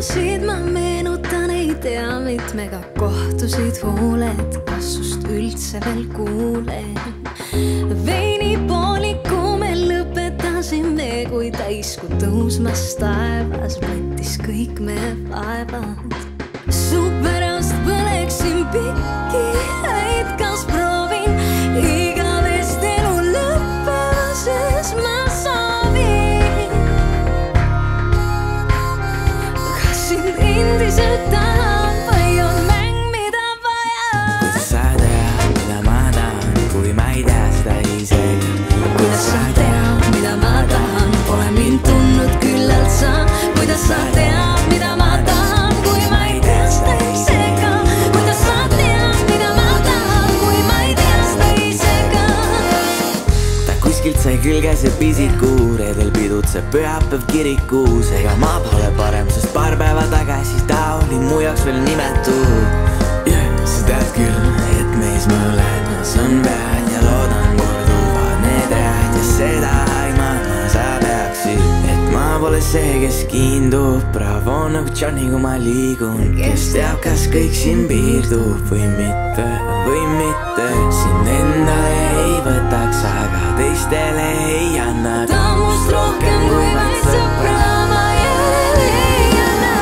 kadusid ma meenutan, ei tea, mitmega kohtusid huuled, kas sust üldse veel kuulen. veinipooliku me lõpetasime, kui täis, kui tõusmas taevas võttis kõik me vaevad kuskilt sai külge see pisiku, reedel pidutseb pühapäev kirikus, ega ma pole parem, sest paar päeva tagasi ta oli mu jaoks veel nimetu. Yeah,. sa tead küll, et meis mõlemas on pead ja loodan korduvad need read ja seda aimama sa peaksid, et ma pole see, kes kiindub, bravo nagu Johnny, kui ma liigun, kes teab, kas kõik siin piirdub või mitte, või mitte, sind endale ei võtaks, aga teistele ei anna. ta on must rohkem kui vaid sõbra, ma järele ei anna.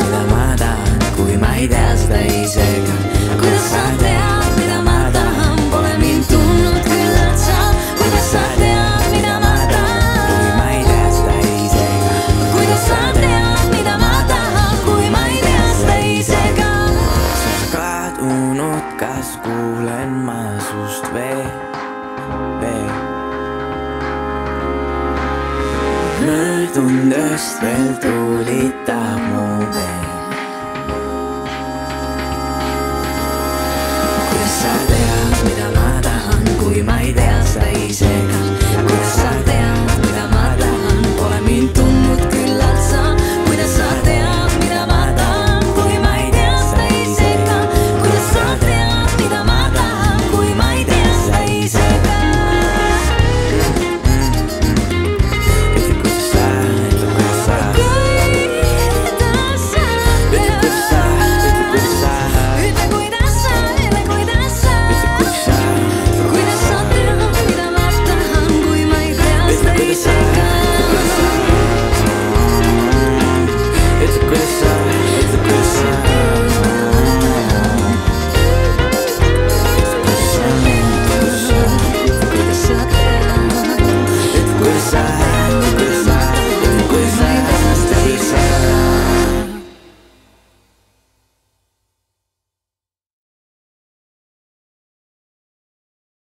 mida ma tahan, kui ma ei tea seda ise ka. kuidas sa tead, mida ma tahan, pole mind tundnud küllalt sa. kuidas sa tead, mida ma kui tahan? ma ei tea seda ise ka. kuidas sa tead, mida ma tahan, kui ma ei tea seda ise ka? sa kadunud, kas kuulen ma sust veel, veel? möödundest veel tuulitab mu veel.